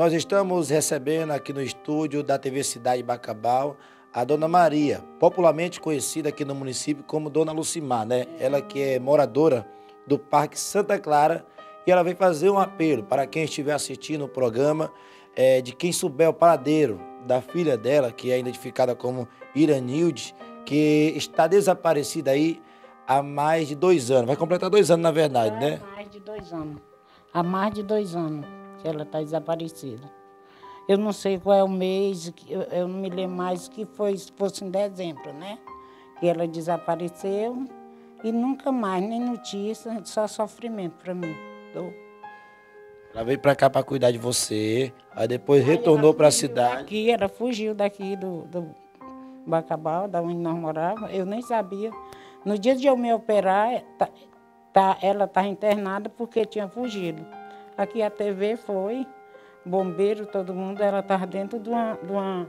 Nós estamos recebendo aqui no estúdio da TV Cidade Bacabal a Dona Maria, popularmente conhecida aqui no município como Dona Lucimar, né? Ela que é moradora do Parque Santa Clara e ela vem fazer um apelo para quem estiver assistindo o programa, é, de quem souber o paradeiro da filha dela, que é identificada como Iranilde, que está desaparecida aí há mais de dois anos. Vai completar dois anos, na verdade, né? Há mais de dois anos. Há mais de dois anos que ela está desaparecida. Eu não sei qual é o mês, eu, não me lembro mais que foi, fosse em dezembro, né? Que ela desapareceu e nunca mais, nem notícia, só sofrimento para mim. Ela veio para cá para cuidar de você, aí depois retornou para a cidade. Aqui, ela fugiu daqui do, do Bacabal, da onde nós morávamos, eu nem sabia. No dia de eu me operar, tá, tá, ela estava internada porque tinha fugido. Aqui a TV foi, bombeiro, todo mundo, ela estava dentro de, uma, de, uma,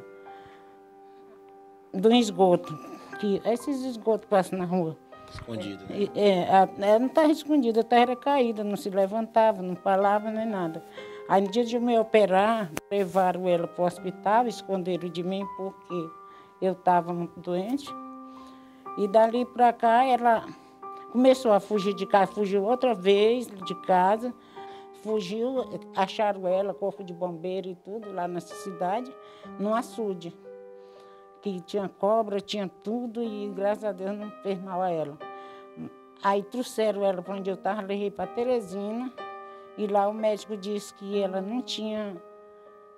de um esgoto. Que, esses esgotos passam na rua. Escondido, né? É, ela não estava escondida, estava caída, não se levantava, não falava nem nada. Aí no dia de eu me operar, levaram ela para o hospital, esconderam de mim porque eu estava muito doente. E dali para cá ela começou a fugir de casa, fugiu outra vez de casa, fugiu, acharam ela, corpo de bombeiro e tudo, lá nessa cidade, no açude que tinha cobra, tinha tudo e graças a Deus não fez mal a ela. Aí trouxeram ela para onde eu estava, levei para Teresina e lá o médico disse que ela não tinha,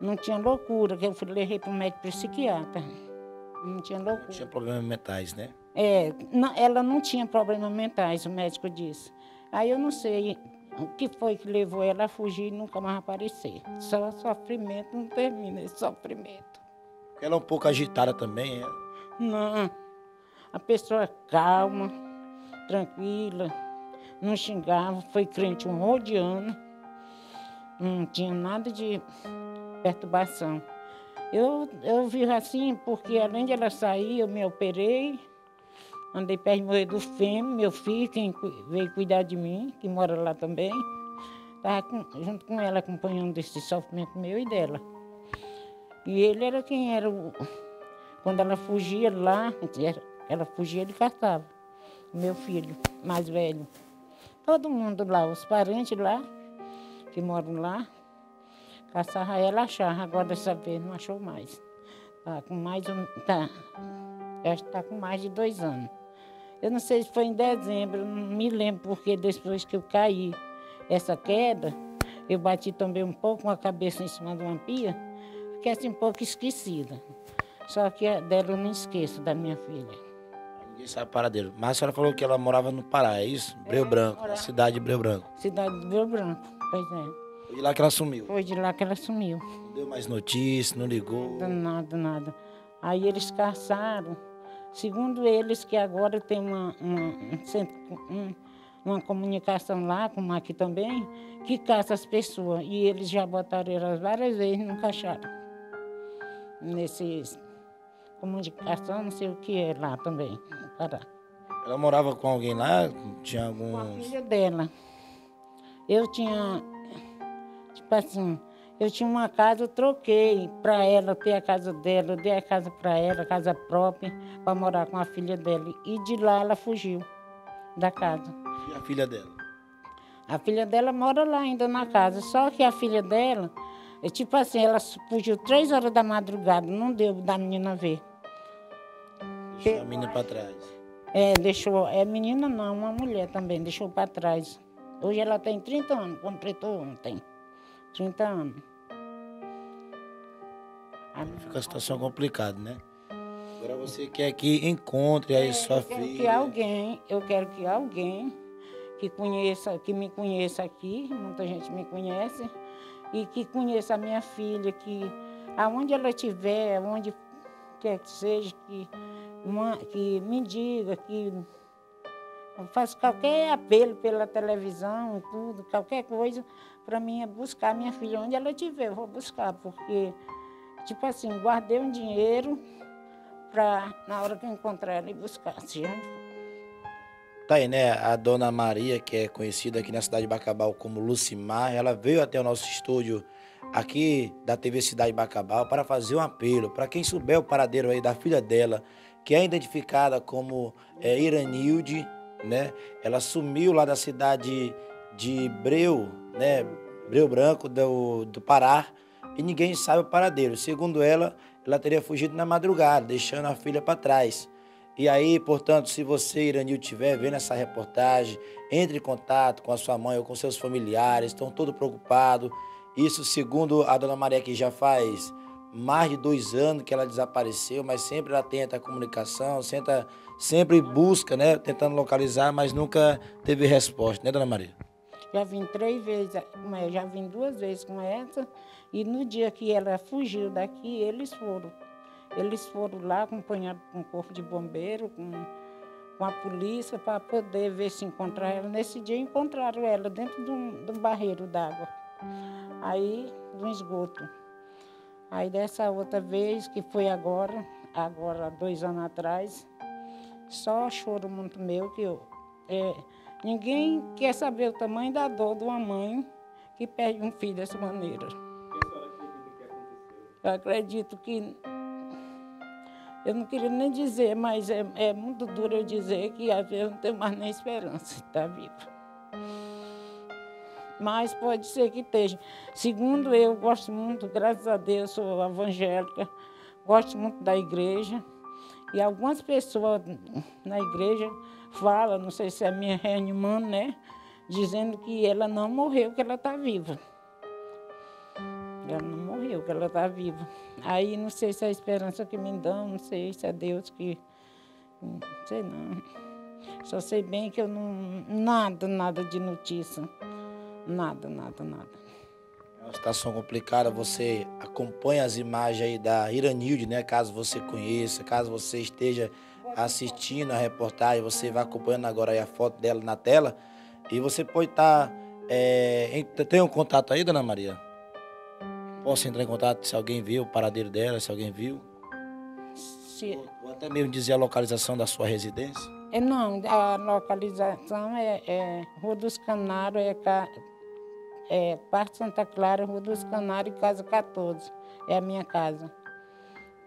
não tinha loucura, que eu fui, levei para o médico psiquiatra. Não tinha loucura. Não tinha problemas mentais, né? É, não, ela não tinha problemas mentais, o médico disse. Aí eu não sei o que foi que levou ela a fugir e nunca mais aparecer. Só sofrimento, não termina esse sofrimento. Ela é um pouco agitada também, é? Não. A pessoa calma, tranquila, não xingava, foi crente um monte de ano, não tinha nada de perturbação. Eu, eu vi assim, porque além de ela sair, eu me operei, andei perto do do fêmea, meu filho, quem veio cuidar de mim, que mora lá também, estava junto com ela acompanhando esse sofrimento meu e dela. E ele era quem era o. Quando ela fugia lá, ela fugia, ele caçava. Meu filho mais velho. Todo mundo lá, os parentes lá, que moram lá, caçava ela, achava. Agora dessa vez não achou mais. Tá com mais um. Tá. Que está com mais de dois anos. Eu não sei se foi em dezembro, não me lembro, porque depois que eu caí essa queda, eu bati também um pouco com a cabeça em cima de uma pia fiquei assim um pouco esquecida. Só que dela eu não esqueço, da minha filha. Ninguém sabe paradeiro. Mas a senhora falou que ela morava no Pará, é isso? É, Breu Branco, morava... cidade de Breu Branco. Cidade de Breu Branco, pois é. Foi de lá que ela sumiu? Foi de lá que ela sumiu. Não deu mais notícia, não ligou? Nada, nada. Aí eles caçaram. Segundo eles, que agora tem uma, uma, um um, uma comunicação lá, como aqui também, que caça as pessoas. E eles já botaram elas várias vezes nunca acharam nesses comunicação, não sei o que é lá também, no Pará. Ela morava com alguém lá? Tinha alguns... Com a filha dela. Eu tinha, tipo assim, eu tinha uma casa, eu troquei para ela ter a casa dela, eu dei a casa para ela, casa própria, para morar com a filha dela. E de lá ela fugiu da casa. E a filha dela? A filha dela mora lá ainda na casa, só que a filha dela é tipo assim, ela fugiu três horas da madrugada, não deu da menina ver. Deixou a menina para trás. É, deixou. É menina não, uma mulher também, deixou para trás. Hoje ela tem 30 anos, completou ontem. 30 anos. Fica a situação complicada, né? Agora você quer que encontre aí é, sua eu filha. Quero que alguém, eu quero que alguém que conheça, que me conheça aqui, muita gente me conhece, e que conheça a minha filha, que aonde ela estiver, onde quer que seja, que, uma, que me diga, que faça qualquer apelo pela televisão e tudo, qualquer coisa, para mim é buscar minha filha onde ela estiver, eu vou buscar, porque, tipo assim, guardei um dinheiro para, na hora que eu encontrar ela, ir buscar. Se Tá aí, né? A dona Maria, que é conhecida aqui na cidade de Bacabal como Lucimar, ela veio até o nosso estúdio aqui da TV Cidade Bacabal para fazer um apelo para quem souber o paradeiro aí da filha dela, que é identificada como é, Iranilde, né? Ela sumiu lá da cidade de Breu, né? Breu Branco do, do Pará e ninguém sabe o paradeiro. Segundo ela, ela teria fugido na madrugada, deixando a filha para trás. E aí, portanto, se você, Iranil, estiver vendo essa reportagem, entre em contato com a sua mãe ou com seus familiares, estão todos preocupados. Isso, segundo a dona Maria, que já faz mais de dois anos que ela desapareceu, mas sempre ela tenta a comunicação, senta, sempre busca, né, tentando localizar, mas nunca teve resposta, né, dona Maria? Já vim três vezes, já vim duas vezes com essa, e no dia que ela fugiu daqui, eles foram eles foram lá acompanhados com o corpo de bombeiro, com, com a polícia, para poder ver se encontrar ela. Nesse dia encontraram ela dentro de um, de um barreiro d'água, aí um esgoto. Aí dessa outra vez, que foi agora, agora dois anos atrás, só choro muito meu que eu, é, ninguém quer saber o tamanho da dor de uma mãe que perde um filho dessa maneira. Eu acredito que eu não queria nem dizer, mas é, é muito duro eu dizer que às vezes eu não tenho mais nem esperança de estar viva. Mas pode ser que esteja. Segundo eu, gosto muito, graças a Deus, sou evangélica, gosto muito da igreja. E algumas pessoas na igreja falam, não sei se é minha reanimando, né? Dizendo que ela não morreu, que ela está viva. Ela não morreu, que ela está viva. Aí não sei se é a esperança que me dão, não sei se é Deus que. Não sei não. Só sei bem que eu não. Nada, nada de notícia. Nada, nada, nada. É uma situação complicada, você acompanha as imagens aí da Iranilde, né? Caso você conheça, caso você esteja assistindo a reportagem, você vai acompanhando agora aí a foto dela na tela. E você pode estar. Tá, é, tem um contato aí, dona Maria? Posso entrar em contato se alguém viu o paradeiro dela, se alguém viu? Se... Ou até mesmo dizer a localização da sua residência? É, não, a localização é, é Rua dos Canários, é, é Parque Santa Clara, Rua dos Canários, Casa 14. É a minha casa.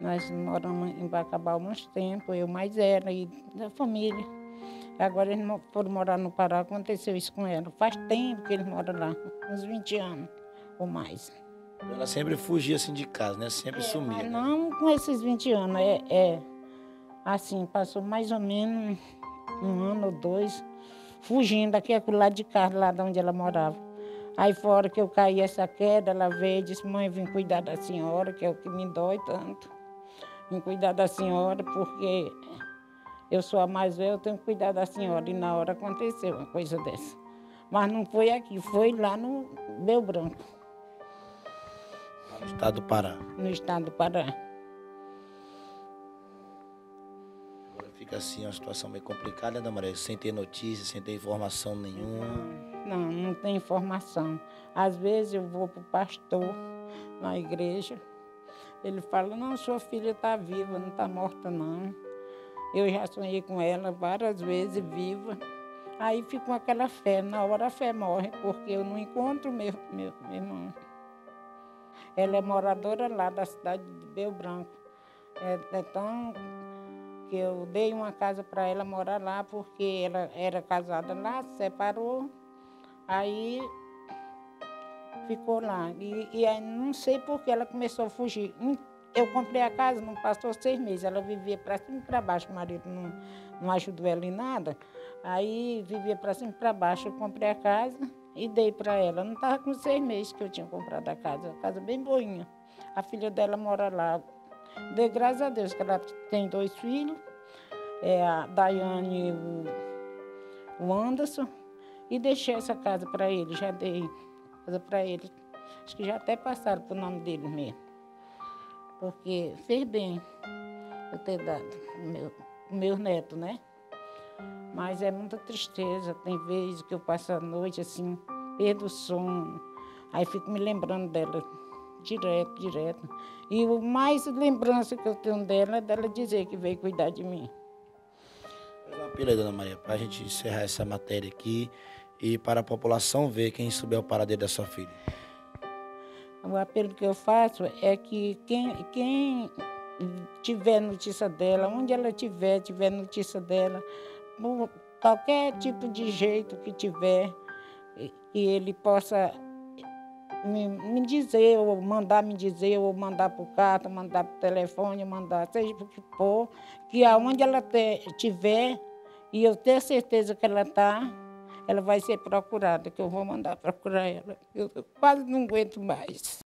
Nós moramos em Bacabal há muito tempo, eu mais ela e da família. Agora eles foram morar no Pará, aconteceu isso com ela. Faz tempo que eles moram lá, uns 20 anos ou mais. Ela sempre fugia assim de casa, né? Sempre é, sumia. Né? Não com esses 20 anos, é, é assim, passou mais ou menos um ano ou dois fugindo aqui é lado de casa, lá de onde ela morava. Aí fora que eu caí essa queda, ela veio e disse, mãe, vim cuidar da senhora, que é o que me dói tanto. Vim cuidar da senhora porque eu sou a mais velha, eu tenho que cuidar da senhora. E na hora aconteceu uma coisa dessa. Mas não foi aqui, foi lá no Bel Branco. No estado do Pará. No estado do Pará. Agora fica assim uma situação meio complicada, né, Maria? Sem ter notícia, sem ter informação nenhuma. Não, não tem informação. Às vezes eu vou para o pastor na igreja, ele fala, não, sua filha está viva, não está morta não. Eu já sonhei com ela várias vezes viva. Aí com aquela fé, na hora a fé morre, porque eu não encontro meu, meu, meu irmão. Ela é moradora lá da cidade de Bel Branco. É, é tão que eu dei uma casa para ela morar lá, porque ela era casada lá, separou, aí ficou lá. E, e aí não sei por que ela começou a fugir. Eu comprei a casa, não passou seis meses, ela vivia para cima e para baixo, o marido não, não ajudou ela em nada. Aí vivia para cima e para baixo, eu comprei a casa e dei para ela. Não estava com seis meses que eu tinha comprado a casa, a casa bem boinha. A filha dela mora lá. Dei graças a Deus que ela tem dois filhos, é a Daiane e o Anderson, e deixei essa casa para ele, já dei casa para ele. Acho que já até passaram para o nome dele mesmo. Porque fez bem eu ter dado meu, meu neto, né? Mas é muita tristeza. Tem vezes que eu passo a noite assim, perdo o sono. Aí fico me lembrando dela direto, direto. E o mais lembrança que eu tenho dela é dela dizer que veio cuidar de mim. Pila, dona Maria, para a gente encerrar essa matéria aqui e para a população ver quem souber o paradeiro da sua filha. O apelo que eu faço é que quem, quem tiver notícia dela, onde ela tiver, tiver notícia dela, por qualquer tipo de jeito que tiver, que ele possa me, me dizer, ou mandar me dizer, ou mandar por carta, mandar por telefone, mandar, seja o que for, que aonde ela estiver, e eu ter certeza que ela está, ela vai ser procurada, que eu vou mandar procurar ela. Eu quase não aguento mais.